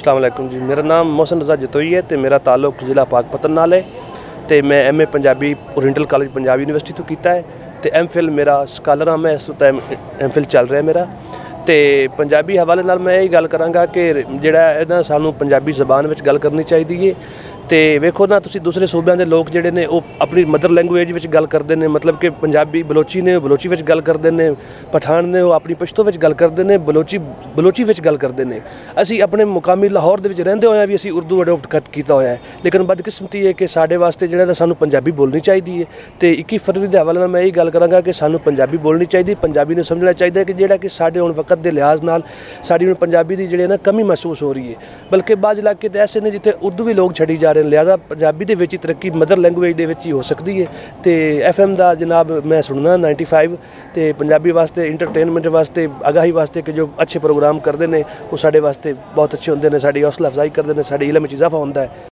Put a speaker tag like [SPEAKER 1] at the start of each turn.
[SPEAKER 1] ਅਸਲਾਮ ਵਾਲੇਕੁਮ ਜੀ। ਮੇਰਾ ਨਾਮ ਮੋਹਸਨ ਰਜ਼ਾ ਜਤੋਈ ਹੈ ਤੇ ਮੇਰਾ ਤਾਲੁਕ ਜ਼ਿਲ੍ਹਾ ਪਾਕਪਤਨ ਨਾਲ ਹੈ ਤੇ ਮੈਂ M A Punjabi oriental college Punjab university ਤੋਂ ਕੀਤਾ ਹੈ ਤੇ ਐਮਫਿਲ ਮੇਰਾ ਸਕਾਲਰ ਹਾਂ। ਮੈਂ ਇਸ ਟਾਈਮ ਐਮਫਿਲ ਚੱਲ ਰਿਹਾ ਮੇਰਾ। ਤੇ ਪੰਜਾਬੀ ਹਵਾਲੇ ਨਾਲ ਮੈਂ ਇਹ ਗੱਲ ਕਰਾਂਗਾ ਕਿ ਜਿਹੜਾ ਇਹਦਾ ਸਾਨੂੰ ਪੰਜਾਬੀ ਜ਼ਬਾਨ ਵਿੱਚ ਗੱਲ ਕਰਨੀ ਚਾਹੀਦੀ ਹੈ ਤੇ ਵੇਖੋ ਨਾ, ਤੁਸੀਂ ਦੂਸਰੇ ਸੂਬਿਆਂ ਦੇ ਲੋਕ ਜਿਹੜੇ ਨੇ, ਉਹ ਆਪਣੀ ਮਦਰ ਲੈਂਗੁਏਜ ਵਿੱਚ ਗੱਲ ਕਰਦੇ ਨੇ, ਮਤਲਬ ਕਿ ਪੰਜਾਬੀ ਬਲੋਚੀ ਨੇ, ਉਹ ਬਲੋਚੀ ਵਿੱਚ ਗੱਲ ਕਰਦੇ ਨੇ, ਪਠਾਨ ਨੇ, ਉਹ ਆਪਣੀ ਪਸ਼ਤੋ ਵਿੱਚ ਗੱਲ ਕਰਦੇ ਨੇ, ਬਲੋਚੀ ਬਲੋਚੀ ਵਿੱਚ ਗੱਲ ਕਰਦੇ ਨੇ। ਅਸੀਂ ਆਪਣੇ ਮੁਕਾਮੀ ਲਾਹੌਰ ਦੇ ਵਿੱਚ ਰਹਿੰਦੇ ਹੋਇਆ ਵੀ ਅਸੀਂ ਉਰਦੂ ਅਡਾਪਟ ਕੀਤਾ ਹੋਇਆ ਹੈ। ਲੇਕਿਨ ਬਦਕਿਸਮਤੀ ਹੈ ਕਿ ਸਾਡੇ ਵਾਸਤੇ ਜਿਹੜਾ ਨਾ ਸਾਨੂੰ ਪੰਜਾਬੀ ਬੋਲਣੀ ਚਾਹੀਦੀ ਹੈ। ਤੇ 21 ਫਰਵਰੀ ਦੇ ਹਵਾਲੇ ਨਾਲ ਮੈਂ ਇਹ ਗੱਲ ਕਰਾਂਗਾ ਕਿ ਸਾਨੂੰ ਪੰਜਾਬੀ ਬੋਲਣੀ ਚਾਹੀਦੀ, ਪੰਜਾਬੀ ਨੂੰ ਸਮਝਣਾ ਚਾਹੀਦਾ ਕਿ ਜਿਹੜਾ ਕਿ ਸਾਡੇ ਹੁਣ ਵਕਤ ਦੇ ਲਿਹਾਜ਼ ਨਾਲ ਸਾਡੀ ਹੁਣ ਪੰਜਾਬੀ ਦੀ ਜਿਹੜੇ ਨਾ ਕਮੀ ਮਹਿਸੂਸ ਹੋ ਰਹੀ ਹੈ। ਬਲਕਿ ਬਾਜ਼ ਇਲਾਕੇ ਤੇ ਐਸੇ ਨੇ ਜਿੱਥੇ ਉਰਦੂ ਵੀ ਲੋਕ ਛੱਡੀ ਜਾ ਰਹੇ ਨੇ ਲਿਹਾਜ਼ਾ ਪੰਜਾਬੀ ਦੇ ਵਿੱਚ ਹੀ ਤਰੱਕੀ ਮਦਰ ਲੈਂਗੁਏਜ ਦੇ ਵਿੱਚ ਹੀ ਹੋ ਸਕਦੀ ਹੈ ਤੇ ਐਫਐਮ ਦਾ ਜਨਾਬ ਮੈਂ ਸੁਣਦਾ 95 ਤੇ ਪੰਜਾਬੀ ਵਾਸਤੇ ਇੰਟਰਟੇਨਮੈਂਟ ਵਾਸਤੇ ਆਗਾਹੀ ਵਾਸਤੇ ਕਿ ਜੋ ਅੱਛੇ ਪ੍ਰੋਗਰਾਮ ਕਰਦੇ ਨੇ, ਉਹ ਸਾਡੇ ਵਾਸਤੇ ਬਹੁਤ ਅੱਛੇ ਹੁੰਦੇ ਨੇ, ਸਾਡੀ ਹੌਸਲਾ ਅਫਜ਼ਾਈ ਕਰਦੇ ਨੇ, ਸਾਡੇ ਇਲਮ ਵਿੱਚ ਇਜ਼ਾਫਾ ਹੁੰਦਾ ਹੈ।